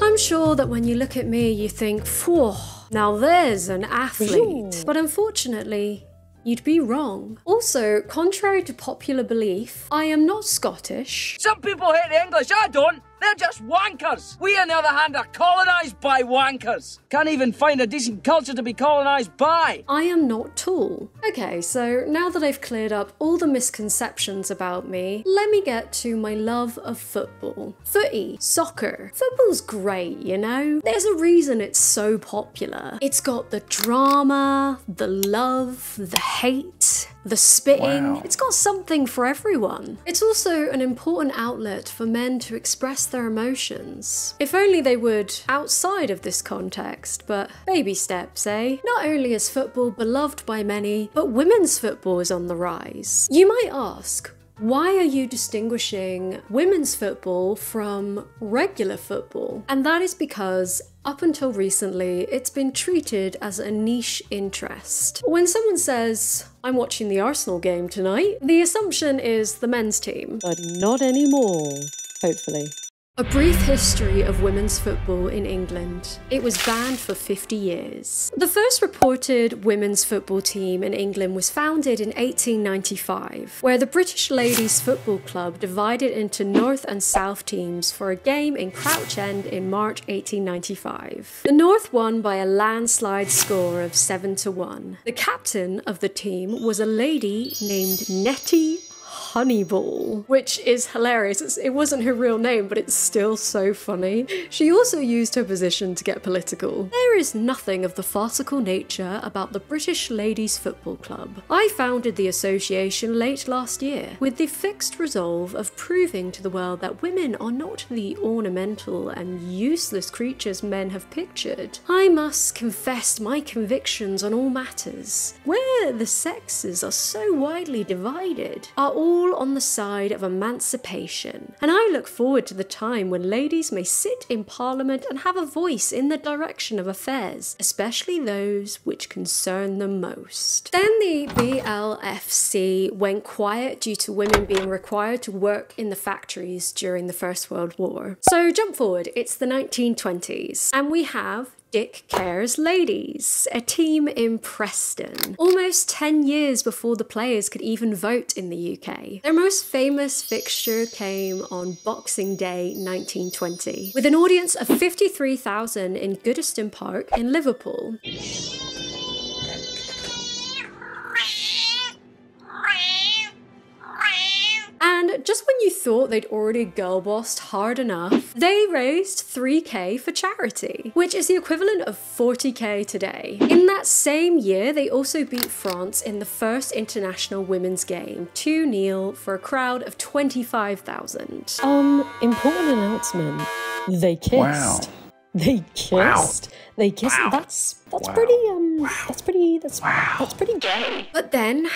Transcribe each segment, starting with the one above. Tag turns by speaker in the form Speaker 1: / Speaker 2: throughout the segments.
Speaker 1: I'm sure that when you look at me, you think, phew, now there's an athlete. But unfortunately, you'd be wrong. Also, contrary to popular belief, I am not Scottish.
Speaker 2: Some people hate the English, I don't. They're just wankers. We, on the other hand, are colonised by wankers. Can't even find a decent culture to be colonised by.
Speaker 1: I am not tall. Okay, so now that I've cleared up all the misconceptions about me, let me get to my love of football. Footy, soccer. Football's great, you know? There's a reason it's so popular. It's got the drama, the love, the hate, the spitting.
Speaker 3: Wow.
Speaker 1: It's got something for everyone. It's also an important outlet for men to express their emotions. If only they would outside of this context, but baby steps, eh? Not only is football beloved by many, but women's football is on the rise. You might ask, why are you distinguishing women's football from regular football? And that is because up until recently, it's been treated as a niche interest. When someone says, I'm watching the Arsenal game tonight, the assumption is the men's team.
Speaker 4: But not anymore, hopefully.
Speaker 1: A brief history of women's football in England. It was banned for 50 years. The first reported women's football team in England was founded in 1895, where the British Ladies Football Club divided into North and South teams for a game in Crouch End in March 1895. The North won by a landslide score of 7 to 1. The captain of the team was a lady named Nettie Honeyball, which is hilarious. It's, it wasn't her real name, but it's still so funny. She also used her position to get political. There is nothing of the farcical nature about the British Ladies Football Club. I founded the association late last year with the fixed resolve of proving to the world that women are not the ornamental and useless creatures men have pictured. I must confess my convictions on all matters. Where the sexes are so widely divided, are all on the side of emancipation. And I look forward to the time when ladies may sit in Parliament and have a voice in the direction of affairs, especially those which concern them most. Then the BLFC went quiet due to women being required to work in the factories during the First World War. So jump forward, it's the 1920s, and we have Dick, Kerr's Ladies, a team in Preston, almost 10 years before the players could even vote in the UK. Their most famous fixture came on Boxing Day 1920, with an audience of 53,000 in Goodison Park in Liverpool. And just when you thought they'd already girl bossed hard enough, they raised 3k for charity, which is the equivalent of 40k today. In that same year, they also beat France in the first international women's game 2 0 for a crowd of 25,000.
Speaker 4: Um, important announcement. They kissed.
Speaker 3: Wow.
Speaker 4: They kissed.
Speaker 3: Wow.
Speaker 4: They kissed.
Speaker 3: Wow.
Speaker 4: That's that's
Speaker 3: Wow.
Speaker 4: pretty um that's pretty that's
Speaker 3: Wow.
Speaker 4: that's pretty gay.
Speaker 1: But then,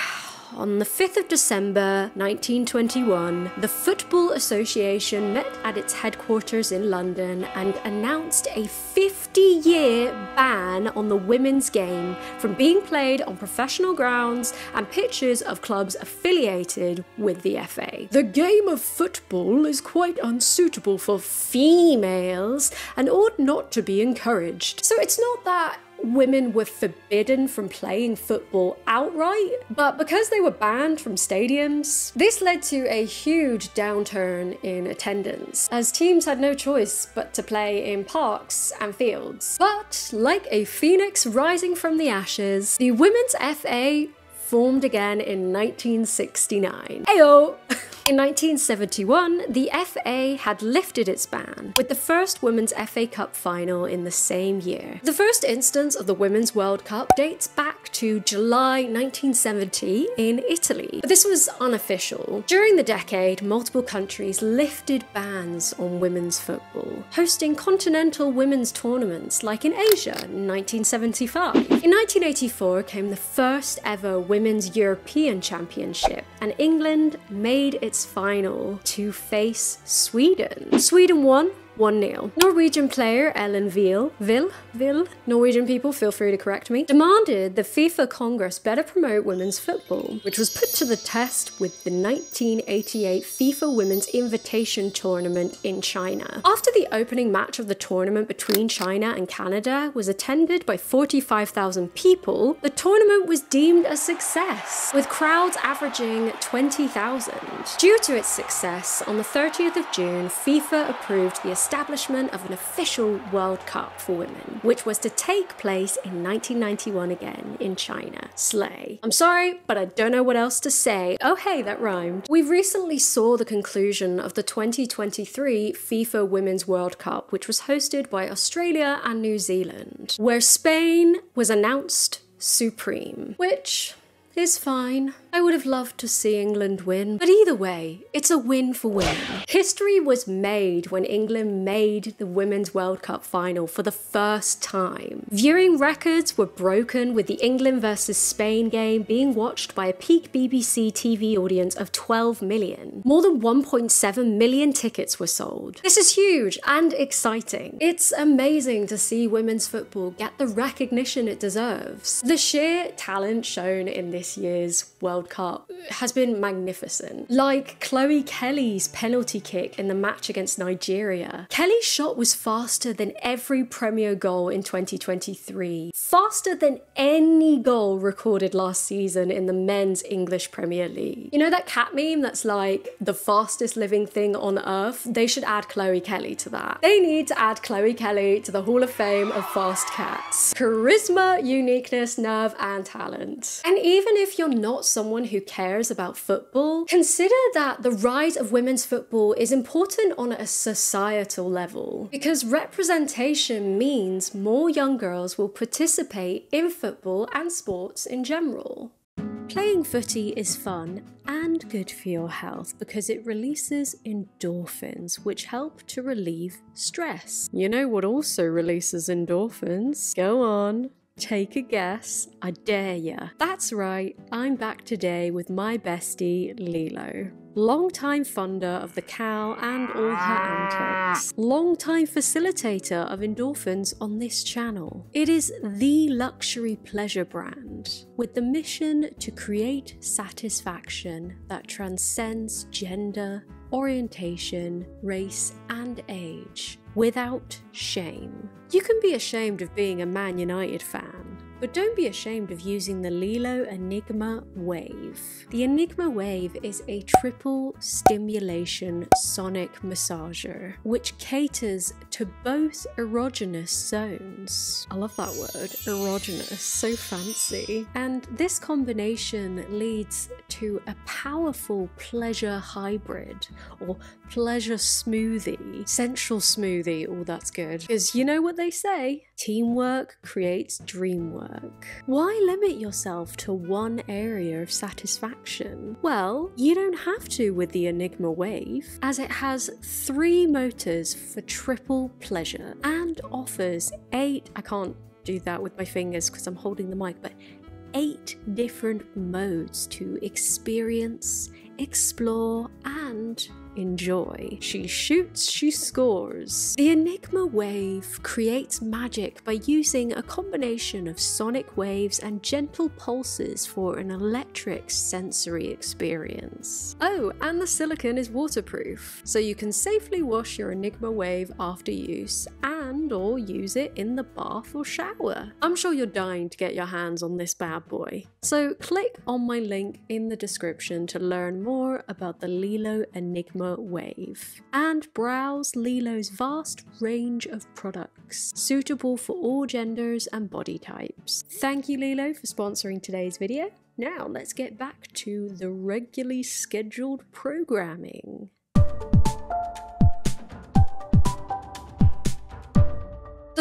Speaker 1: on the 5th of December 1921, the Football Association met at its headquarters in London and announced a 50 year ban on the women's game from being played on professional grounds and pitches of clubs affiliated with the FA. The game of football is quite unsuitable for females and ought not to be encouraged. So it's not that women were forbidden from playing football outright, but because they were banned from stadiums, this led to a huge downturn in attendance, as teams had no choice but to play in parks and fields. But like a phoenix rising from the ashes, the Women's FA formed again in 1969. Ayo! In 1971, the FA had lifted its ban, with the first Women's FA Cup final in the same year. The first instance of the Women's World Cup dates back to July 1970 in Italy, but this was unofficial. During the decade, multiple countries lifted bans on women's football, hosting continental women's tournaments like in Asia in 1975. In 1984 came the first ever Women's European Championship, and England made its final to face Sweden. Sweden won 1 0. Norwegian player Ellen Veal, Vil, Vil, Norwegian people feel free to correct me, demanded the FIFA Congress better promote women's football, which was put to the test with the 1988 FIFA Women's Invitation Tournament in China. After the opening match of the tournament between China and Canada was attended by 45,000 people, the tournament was deemed a success, with crowds averaging 20,000. Due to its success, on the 30th of June, FIFA approved the establishment of an official World Cup for women, which was to take place in 1991 again in China. Slay. I'm sorry, but I don't know what else to say. Oh, hey, that rhymed. We recently saw the conclusion of the 2023 FIFA Women's World Cup, which was hosted by Australia and New Zealand, where Spain was announced supreme, which is fine. I would have loved to see England win, but either way, it's a win for women. History was made when England made the Women's World Cup final for the first time. Viewing records were broken with the England versus Spain game being watched by a peak BBC TV audience of 12 million. More than 1.7 million tickets were sold. This is huge and exciting. It's amazing to see women's football get the recognition it deserves. The sheer talent shown in this year's World Cup has been magnificent. Like Chloe Kelly's penalty kick in the match against Nigeria. Kelly's shot was faster than every Premier goal in 2023, faster than any goal recorded last season in the men's English Premier League. You know that cat meme that's like the fastest living thing on earth? They should add Chloe Kelly to that. They need to add Chloe Kelly to the Hall of Fame of fast cats. Charisma, uniqueness, nerve, and talent. And even if you're not someone who cares about football, consider that the rise of women's football is important on a societal level because representation means more young girls will participate in football and sports in general. Playing footy is fun and good for your health because it releases endorphins, which help to relieve stress. You know what also releases endorphins? Go on. Take a guess. I dare ya. That's right, I'm back today with my bestie, LELO. Longtime funder of the cow and all her antics. Longtime facilitator of endorphins on this channel. It is the luxury pleasure brand with the mission to create satisfaction that transcends gender, orientation, race, and age without shame. You can be ashamed of being a Man United fan, but don't be ashamed of using the LELO Enigma Wave. The Enigma Wave is a triple stimulation sonic massager, which caters to both erogenous zones. I love that word, erogenous, so fancy. And this combination leads to a powerful pleasure hybrid or pleasure smoothie, sensual smoothie. Oh, that's good. Because you know what they say teamwork creates dream work. Why limit yourself to one area of satisfaction? Well, you don't have to with the Enigma Wave, as it has three motors for triple pleasure and offers eight. I can't do that with my fingers because I'm holding the mic, but eight different modes to experience, explore, and enjoy. She shoots, she scores. The Enigma Wave creates magic by using a combination of sonic waves and gentle pulses for an electric sensory experience. Oh, and the silicone is waterproof, so you can safely wash your Enigma Wave after use and or use it in the bath or shower. I'm sure you're dying to get your hands on this bad boy. So click on my link in the description to learn more about the LELO Enigma Wave and browse LELO's vast range of products suitable for all genders and body types. Thank you LELO for sponsoring today's video. Now let's get back to the regularly scheduled programming.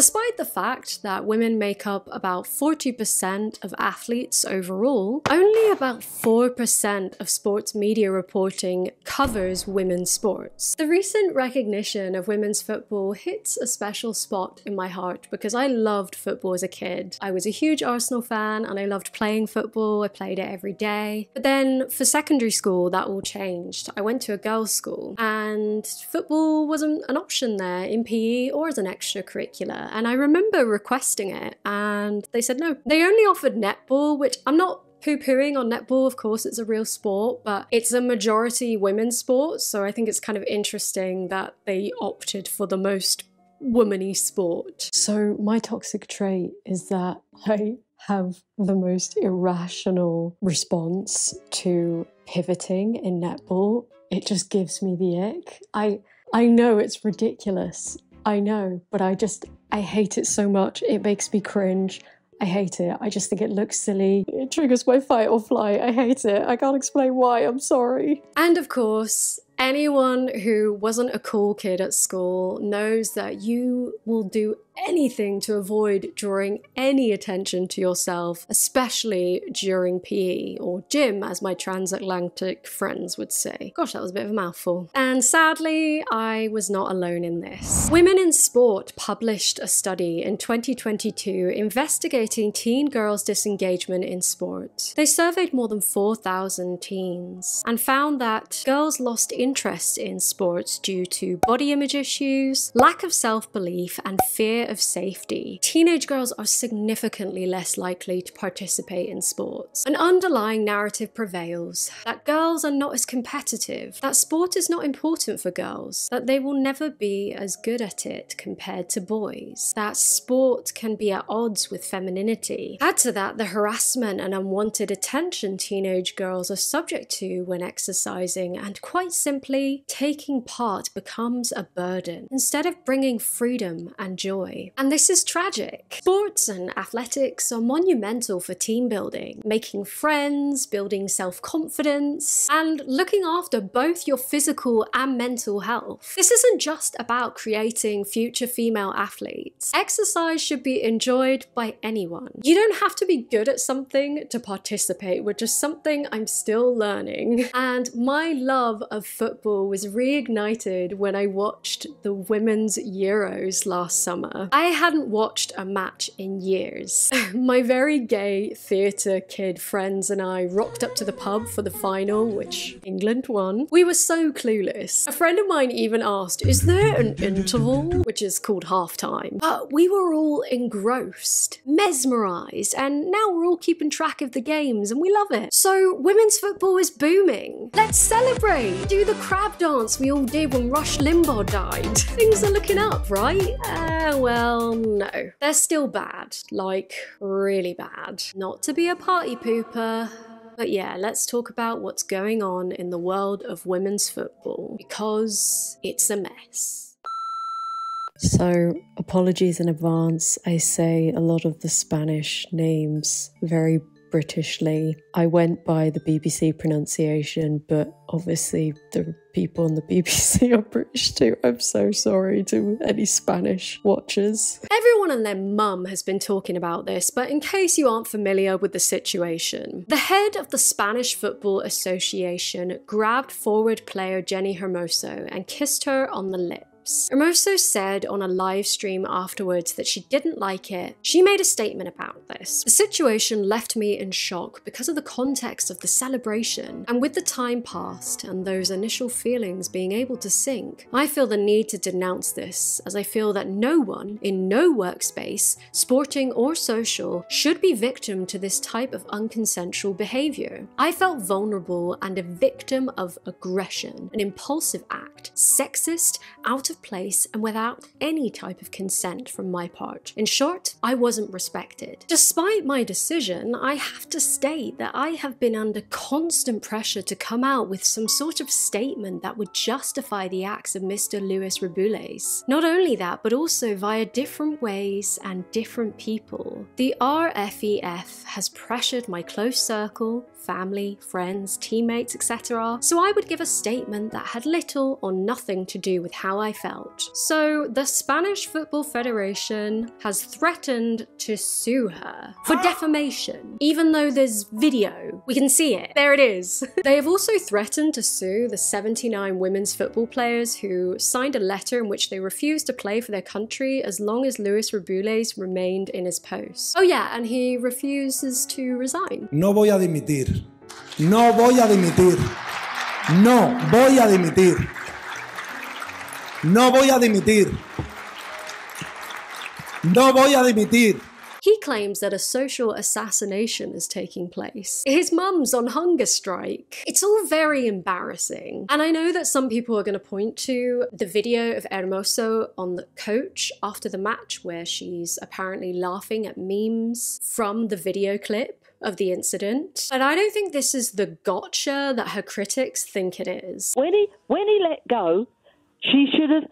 Speaker 1: Despite the fact that women make up about 40% of athletes overall, only about 4% of sports media reporting covers women's sports. The recent recognition of women's football hits a special spot in my heart because I loved football as a kid. I was a huge Arsenal fan and I loved playing football. I played it every day. But then for secondary school, that all changed. I went to a girls' school and football wasn't an option there in PE or as an extracurricular. And I remember requesting it and they said no. They only offered netball, which I'm not poo pooing on netball. Of course, it's a real sport, but it's a majority women's sport. So I think it's kind of interesting that they opted for the most womany sport. So my toxic trait is that I have the most irrational response to pivoting in netball. It just gives me the ick. I I know it's ridiculous. I know, but I just I hate it so much. It makes me cringe. I hate it. I just think it looks silly. It triggers my fight or flight. I hate it. I can't explain why. I'm sorry. And of course, anyone who wasn't a cool kid at school knows that you will do anything to avoid drawing any attention to yourself, especially during PE or gym, as my transatlantic friends would say. Gosh, that was a bit of a mouthful. And sadly, I was not alone in this. Women in Sport published a study in 2022 investigating teen girls' disengagement in sport. They surveyed more than 4,000 teens and found that girls lost interest in sports due to body image issues, lack of self belief, and fear of safety, teenage girls are significantly less likely to participate in sports. An underlying narrative prevails that girls are not as competitive, that sport is not important for girls, that they will never be as good at it compared to boys, that sport can be at odds with femininity. Add to that the harassment and unwanted attention teenage girls are subject to when exercising, and quite simply, taking part becomes a burden instead of bringing freedom and joy. And this is tragic. Sports and athletics are monumental for team building, making friends, building self confidence, and looking after both your physical and mental health. This isn't just about creating future female athletes. Exercise should be enjoyed by anyone. You don't have to be good at something to participate, which is something I'm still learning. And my love of football was reignited when I watched the Women's Euros last summer. I hadn't watched a match in years. My very gay theatre kid friends and I rocked up to the pub for the final, which England won. We were so clueless. A friend of mine even asked, Is there an interval? Which is called halftime. But we were all engrossed, mesmerised, and now we're all keeping track of the games and we love it. So, women's football is booming. Let's celebrate! Do the crab dance we all did when Rush Limbaugh died. Things are looking up, right? Uh, well, well, no. They're still bad. Like, really bad. Not to be a party pooper, but yeah, let's talk about what's going on in the world of women's football because it's a mess. So, apologies in advance. I say a lot of the Spanish names very Britishly. I went by the BBC pronunciation, but obviously the people on the BBC are British too. I'm so sorry to any Spanish watchers. Everyone and their mum has been talking about this, but in case you aren't familiar with the situation, the head of the Spanish Football Association grabbed forward player Jenni Hermoso and kissed her on the lips. Hermoso said on a live stream afterwards that she didn't like it. She made a statement about this. The situation left me in shock because of the context of the celebration, and with the time past and those initial feelings being able to sink, I feel the need to denounce this as I feel that no one in no workspace, sporting or social, should be victim to this type of unconsensual behavior. I felt vulnerable and a victim of aggression, an impulsive act, sexist, out of place and without any type of consent from my part. In short, I wasn't respected. Despite my decision, I have to state that I have been under constant pressure to come out with some sort of statement that would justify the acts of Mr. Luis Rubiales. Not only that, but also via different ways and different people. The RFEF has pressured my close circle, family, friends, teammates, etc. So I would give a statement that had little or nothing to do with how I felt. So the Spanish Football Federation has threatened to sue her for defamation, even though there's video. We can see it. There it is. they have also threatened to sue the 79 women's football players who signed a letter in which they refused to play for their country as long as Luis Rubiales remained in his post. Oh yeah, and he refuses to resign.
Speaker 3: No voy a dimitir. No voy a dimitir. No voy a dimitir. No voy a dimitir. No voy a dimitir.
Speaker 1: He claims that a social assassination is taking place. His mum's on hunger strike. It's all very embarrassing. And I know that some people are going to point to the video of Hermoso on the coach after the match where she's apparently laughing at memes from the video clip of the incident. But I don't think this is the gotcha that her critics think it is.
Speaker 5: When he when he let go, she should have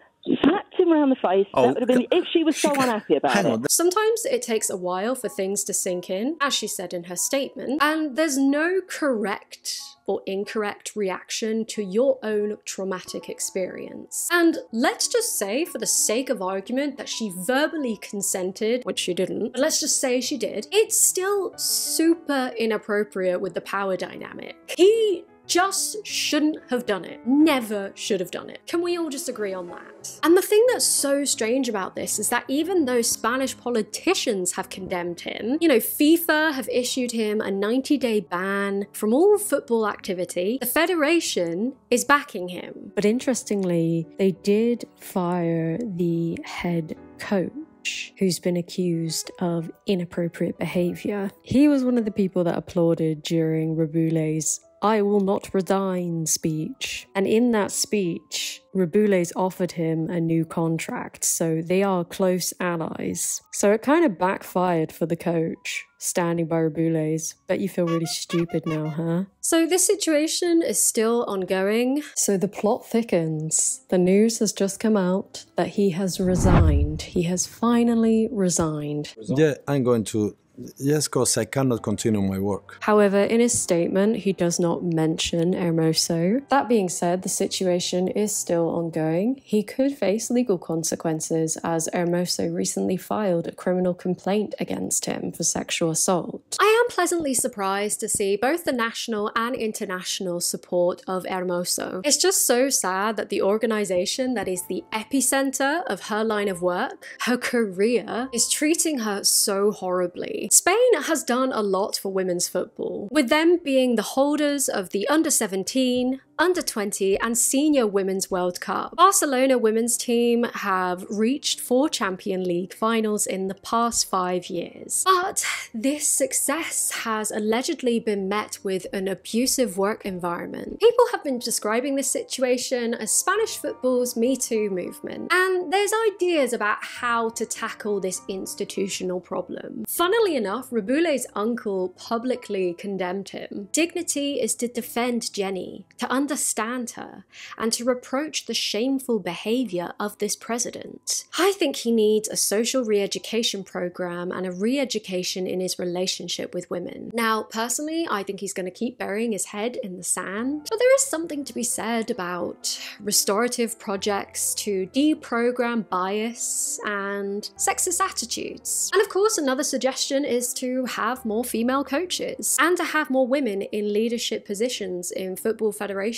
Speaker 5: slapped him around the face.
Speaker 6: Oh,
Speaker 5: that would have been if she was so unhappy about
Speaker 6: Hang
Speaker 5: it.
Speaker 6: on.
Speaker 1: Sometimes it takes a while for things to sink in, as she said in her statement, and there's no correct or incorrect reaction to your own traumatic experience. And let's just say, for the sake of argument, that she verbally consented, which she didn't, but let's just say she did, it's still super inappropriate with the power dynamic. He just shouldn't have done it. Never should have done it. Can we all just agree on that? And the thing that's so strange about this is that even though Spanish politicians have condemned him, you know, FIFA have issued him a 90 day ban from all football activity, the Federation is backing him.
Speaker 4: But interestingly, they did fire the head coach who's been accused of inappropriate behavior. He was one of the people that applauded during Rubiales' I will not resign speech. And in that speech, Rubiales offered him a new contract, so they are close allies. So it kind of backfired for the coach, standing by Rubiales. Bet you feel really stupid now, huh?
Speaker 1: So this situation is still ongoing.
Speaker 4: So the plot thickens. The news has just come out that he has resigned. He has finally resigned.
Speaker 3: Yeah, I'm going to. Yes, because I cannot continue my work.
Speaker 1: However, in his statement, he does not mention Hermoso. That being said, the situation is still ongoing. He could face legal consequences as Hermoso recently filed a criminal complaint against him for sexual assault. I am pleasantly surprised to see both the national and international support of Hermoso. It's just so sad that the organization that is the epicenter of her line of work, her career, is treating her so horribly. Spain has done a lot for women's football, with them being the holders of the under 17, under 20, and senior women's World Cup. Barcelona women's team have reached four Champion League finals in the past five years. But this success has allegedly been met with an abusive work environment. People have been describing this situation as Spanish football's Me Too movement, and there's ideas about how to tackle this institutional problem. Funnily enough, Rubiales' uncle publicly condemned him. Dignity is to defend Jenni, to understand her, and to reproach the shameful behavior of this president. I think he needs a social re education program and a re education in his relationship with women. Now, personally, I think he's going to keep burying his head in the sand, but there is something to be said about restorative projects to deprogram bias and sexist attitudes. And of course, another suggestion is to have more female coaches and to have more women in leadership positions in football federations.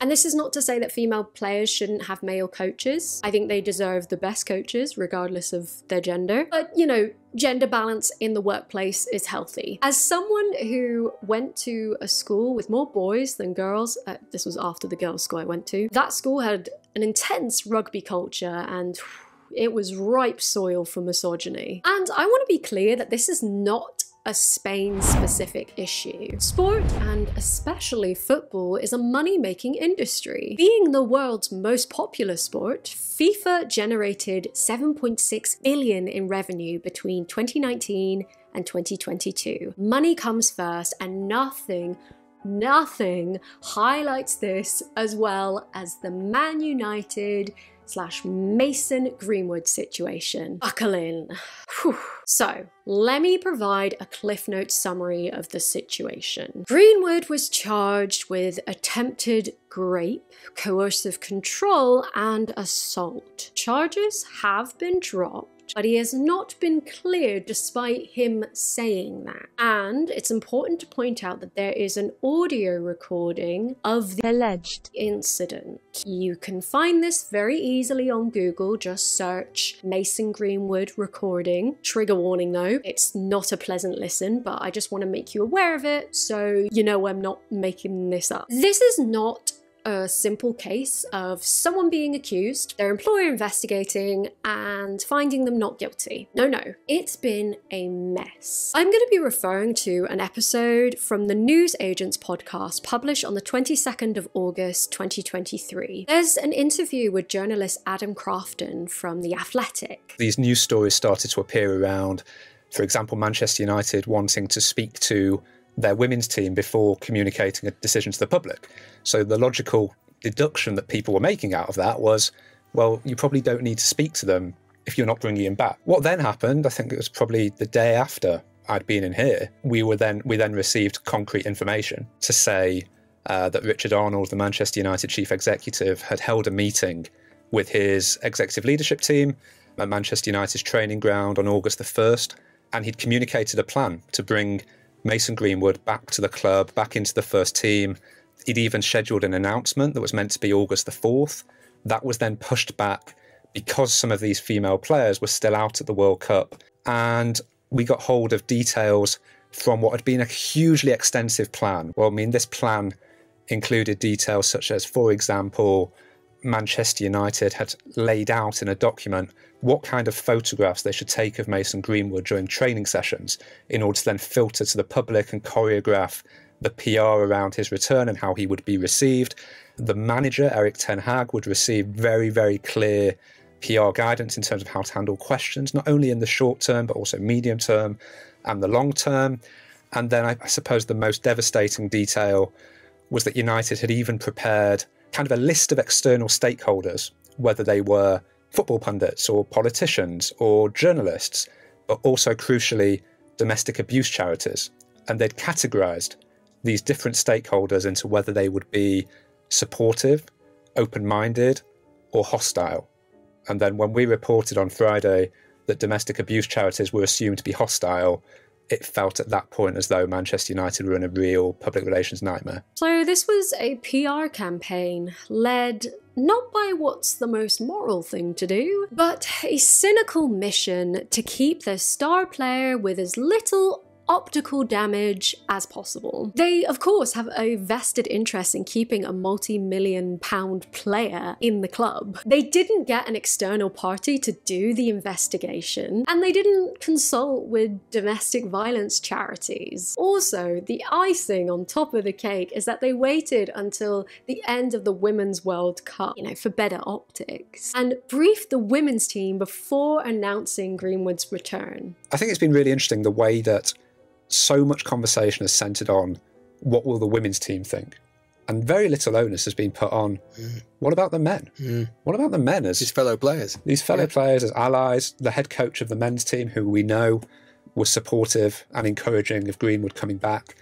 Speaker 1: And this is not to say that female players shouldn't have male coaches. I think they deserve the best coaches, regardless of their gender. But, you know, gender balance in the workplace is healthy. As someone who went to a school with more boys than girls, uh, this was after the girls' school I went to, that school had an intense rugby culture and it was ripe soil for misogyny. And I want to be clear that this is not a Spain specific issue. Sport, and especially football, is a money making industry. Being the world's most popular sport, FIFA generated 7.6 billion in revenue between 2019 and 2022. Money comes first, and nothing Nothing highlights this as well as the Man United slash Mason Greenwood situation. Buckle in. Whew. So, let me provide a Cliff Note summary of the situation. Greenwood was charged with attempted rape, coercive control, and assault. Charges have been dropped but he has not been cleared despite him saying that. And it's important to point out that there is an audio recording of the
Speaker 6: alleged
Speaker 1: incident. You can find this very easily on Google. Just search Mason Greenwood recording. Trigger warning though, it's not a pleasant listen, but I just want to make you aware of it so you know I'm not making this up. This is not a simple case of someone being accused, their employer investigating, and finding them not guilty. No, no, it's been a mess. I'm going to be referring to an episode from the News Agents podcast published on the 22nd of August 2023. There's an interview with journalist Adam Crafton from The Athletic.
Speaker 7: These news stories started to appear around, for example, Manchester United wanting to speak to their women's team before communicating a decision to the public. So the logical deduction that people were making out of that was, well, you probably don't need to speak to them if you're not bringing him back. What then happened, I think it was probably the day after I'd been in here, we were then we then received concrete information to say uh, that Richard Arnold, the Manchester United chief executive, had held a meeting with his executive leadership team at Manchester United's training ground on August the 1st, and he'd communicated a plan to bring Mason Greenwood back to the club, back into the first team. He'd even scheduled an announcement that was meant to be August the 4th. That was then pushed back because some of these female players were still out at the World Cup. And we got hold of details from what had been a hugely extensive plan. Well, I mean, this plan included details such as, for example, Manchester United had laid out in a document what kind of photographs they should take of Mason Greenwood during training sessions in order to then filter to the public and choreograph the PR around his return and how he would be received. The manager, Erik Ten Hag, would receive very, very clear PR guidance in terms of how to handle questions, not only in the short term, but also medium term and the long term. And then I, I suppose the most devastating detail was that United had even prepared kind of a list of external stakeholders, whether they were football pundits or politicians or journalists, but also crucially, domestic abuse charities. And they'd categorized these different stakeholders into whether they would be supportive, open minded, or hostile. And then when we reported on Friday that domestic abuse charities were assumed to be hostile, it felt at that point as though Manchester United were in a real public relations nightmare.
Speaker 1: So, this was a PR campaign led not by what's the most moral thing to do, but a cynical mission to keep the star player with as little optical damage as possible. They, of course, have a vested interest in keeping a multi million pound player in the club. They didn't get an external party to do the investigation, and they didn't consult with domestic violence charities. Also, the icing on top of the cake is that they waited until the end of the Women's World Cup, you know, for better optics, and briefed the women's team before announcing Greenwood's return.
Speaker 7: I think it's been really interesting the way that so much conversation is centered on what will the women's team think? And very little onus has been put on mm. what about the men? Mm. What about the men as
Speaker 8: these fellow players?
Speaker 7: These fellow yeah. players as allies, the head coach of the men's team, who we know was supportive and encouraging of Greenwood coming back.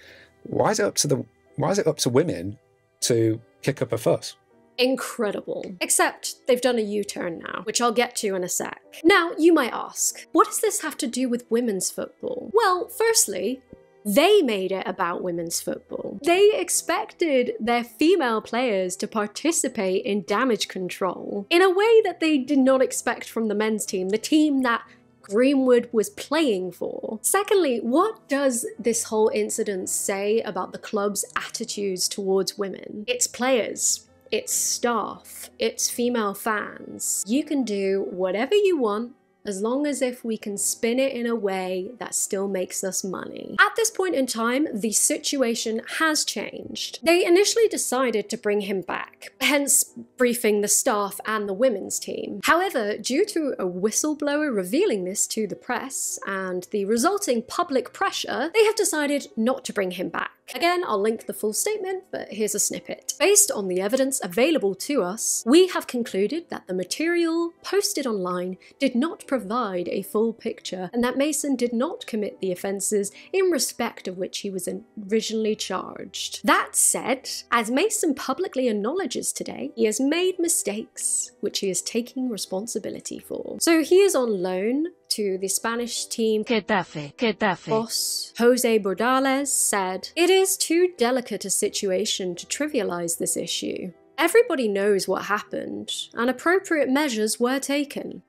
Speaker 7: Why is it up to the why is it up to women to kick up a fuss?
Speaker 1: Incredible. Except they've done a U-turn now, which I'll get to in a sec. Now, you might ask, what does this have to do with women's football? Well, firstly, they made it about women's football. They expected their female players to participate in damage control in a way that they did not expect from the men's team, the team that Greenwood was playing for. Secondly, what does this whole incident say about the club's attitudes towards women? Its players, its staff, its female fans. You can do whatever you want as long as if we can spin it in a way that still makes us money. At this point in time, the situation has changed. They initially decided to bring him back, hence briefing the staff and the women's team. However, due to a whistleblower revealing this to the press and the resulting public pressure, they have decided not to bring him back. Again, I'll link the full statement, but here's a snippet. Based on the evidence available to us, we have concluded that the material posted online did not provide a full picture and that Mason did not commit the offences in respect of which he was originally charged. That said, as Mason publicly acknowledges today, he has made mistakes which he is taking responsibility for. So he is on loan to the Spanish team
Speaker 6: Getafe, Getafe.
Speaker 1: boss Jose Bordalás said, It is too delicate a situation to trivialize this issue. Everybody knows what happened, and appropriate measures were taken.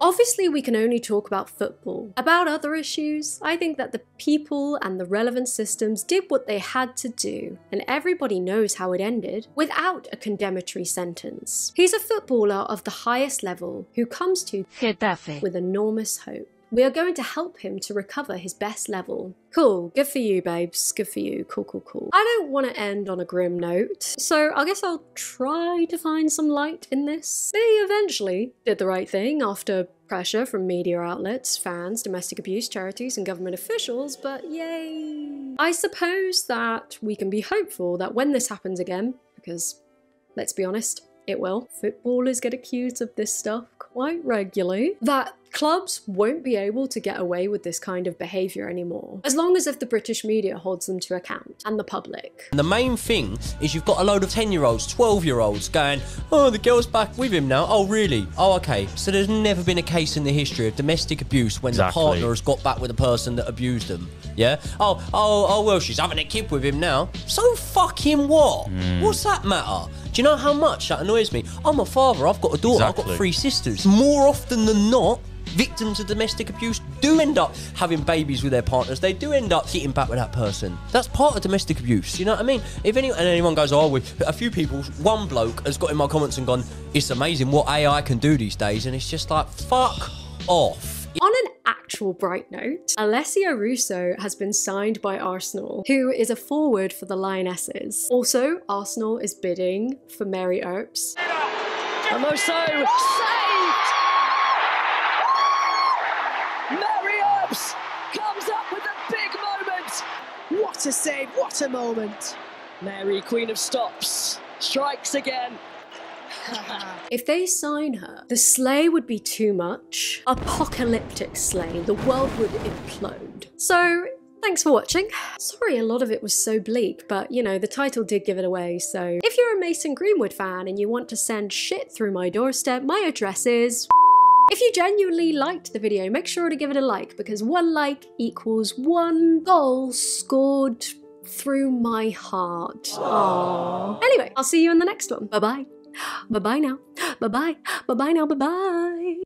Speaker 1: Obviously, we can only talk about football. About other issues, I think that the people and the relevant systems did what they had to do, and everybody knows how it ended without a condemnatory sentence. He's a footballer of the highest level who comes to
Speaker 6: Getafe.
Speaker 1: with enormous hope. We are going to help him to recover his best level. Cool, good for you, babes. Good for you. Cool, cool, cool. I don't want to end on a grim note, so I guess I'll try to find some light in this. They eventually did the right thing after pressure from media outlets, fans, domestic abuse charities, and government officials, but yay. I suppose that we can be hopeful that when this happens again, because let's be honest, it will. Footballers get accused of this stuff quite regularly. That clubs won't be able to get away with this kind of behaviour anymore, as long as if the British media holds them to account and the public.
Speaker 8: And the main thing is you've got a load of 10 year olds, 12 year olds going, oh, the girl's back with him now. Oh, really? Oh, okay. So there's never been a case in the history of domestic abuse when
Speaker 9: Exactly.
Speaker 8: the partner has got back with the person that abused them. Yeah? Oh, oh, oh, well, she's having a kid with him now. So fucking what? Hmm. What's that matter? Do you know how much that annoys me? I'm a father, I've got a daughter, I've got three sisters. More often than not, victims of domestic abuse do end up having babies with their partners. They do end up getting back with that person. That's part of domestic abuse. You know what I mean? If any, and anyone goes, oh, with a few people, one bloke has got in my comments and gone, it's amazing what AI can do these days, and it's just like, fuck off.
Speaker 1: On an actual bright note, Alessia Russo has been signed by Arsenal, who is a forward for the Lionesses. Also, Arsenal is bidding for Mary Earps.
Speaker 2: And Mo saved! Mary Earps comes up with a big moment! What a save, what a moment! Mary, Queen of Stops, strikes again.
Speaker 1: If they sign her, the sleigh would be too much. Apocalyptic sleigh. The world would implode. So, thanks for watching. Sorry a lot of it was so bleak, but you know, the title did give it away, so if you're a Mason Greenwood fan and you want to send shit through my doorstep, my address is if you genuinely liked the video, make sure to give it a like because one like equals one goal scored through my heart. Aww. Anyway, I'll see you in the next one. Bye bye. Bye bye now. Bye bye. Bye bye now. Bye bye.